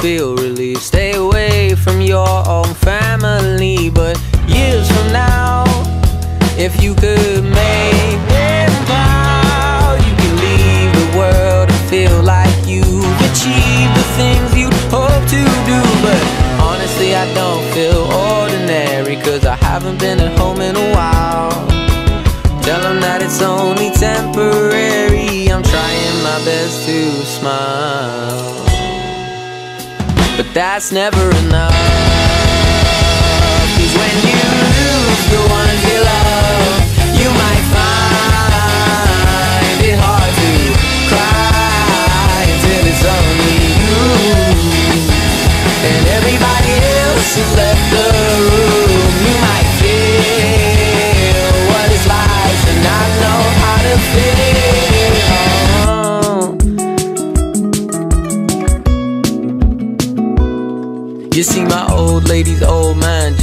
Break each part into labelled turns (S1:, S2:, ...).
S1: feel relief. Stay away from your own family. But years from now, if you could make them proud, you can leave the world and feel like you've achieved the things you hope to do. But honestly, I don't feel ordinary, cause I haven't been at home in a while. Tell them that it's only temporary. I'm trying my best to smile. But that's never enough. Cause when you lose the ones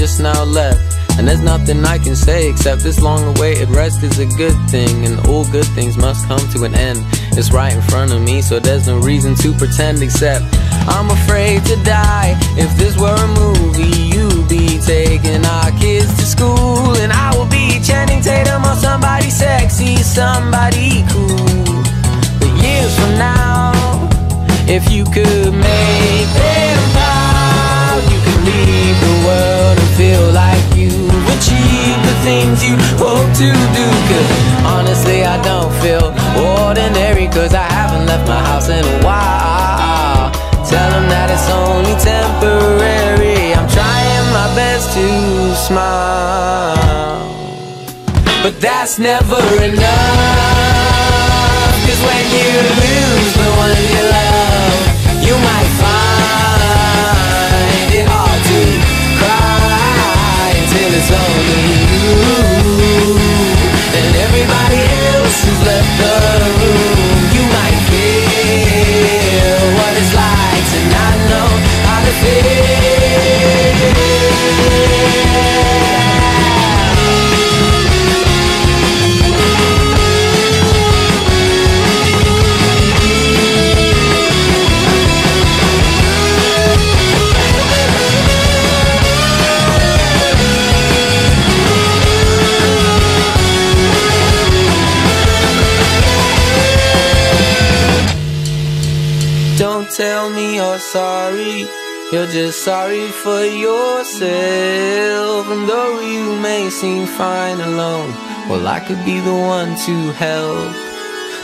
S1: just now left. And there's nothing I can say except this long awaited rest is a good thing. And all good things must come to an end. It's right in front of me, so there's no reason to pretend except I'm afraid to die. If this were a movie, you'd be taking our kids to school. And I will be Channing Tatum or somebody sexy, somebody cool. But years from now, if you could make to do. Honestly, I don't feel ordinary, cause I haven't left my house in a while. Tell them that it's only temporary. I'm trying my best to smile. But that's never enough. Cause when you lose the one you love, sorry. You're just sorry for yourself. And though you may seem fine alone, well, I could be the one to help.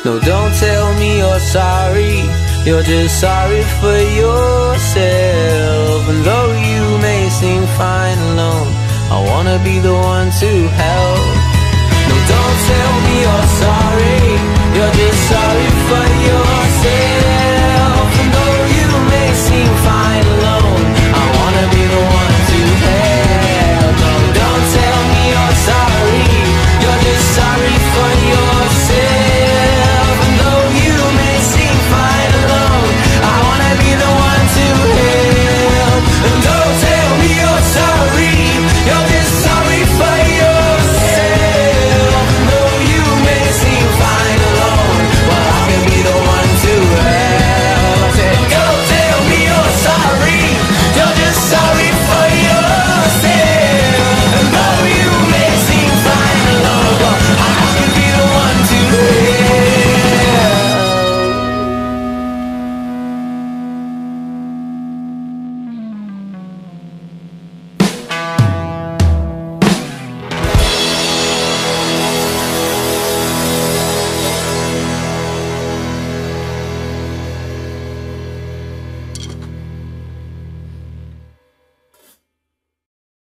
S1: No, don't tell me you're sorry. You're just sorry for yourself. And though you may seem fine alone, I wanna be the one to help. No, don't tell me you're sorry. You're just sorry for